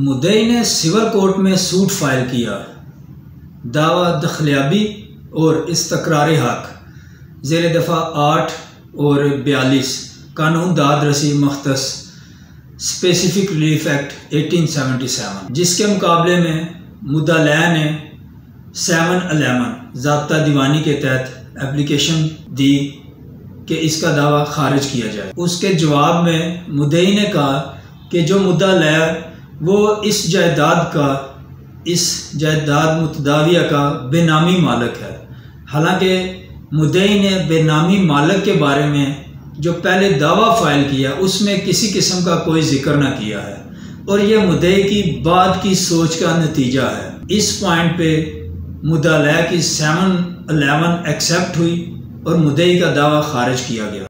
मुदई ने civil court में सूट फ़ाइल किया। दावा दखलियाबी और तकरार हक। जेर दफ़ा आठ और बयालीस। कानून दाद रसी मख्त स्पेसिफिक रिलीफ एक्ट 1877 जिसके मुकाबले में मुद्दा ने सेवन अलेवन जबता दीवानी के तहत एप्लीकेशन दी कि इसका दावा खारिज किया जाए। उसके जवाब में मुदई ने कहा कि जो मुद्दा लय वो इस जायदाद का, इस जायदाद मुतदाविया का बेनामी मालक है। हालाँकि मुदई ने बेनामी मालक के बारे में जो पहले दावा फ़ाइल किया, उसमें किसी किस्म का कोई ज़िक्र ना किया है। और यह मुदई की बाद की सोच का नतीजा है। इस पॉइंट पे मुदालय की सेवन अलेवन एक्सेप्ट हुई और मुदई का दावा खारिज किया गया।